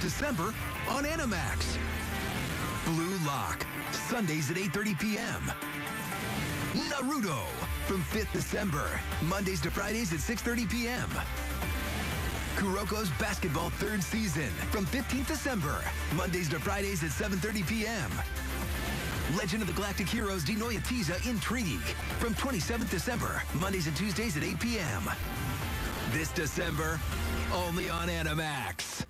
this December on Animax. Blue Lock, Sundays at 8.30 p.m. Naruto from 5th December, Mondays to Fridays at 6.30 p.m. Kuroko's basketball third season from 15th December, Mondays to Fridays at 7.30 p.m. Legend of the Galactic Heroes Die Neue These Intrigue from 27th December, Mondays and Tuesdays at 8 p.m. This December, only on Animax.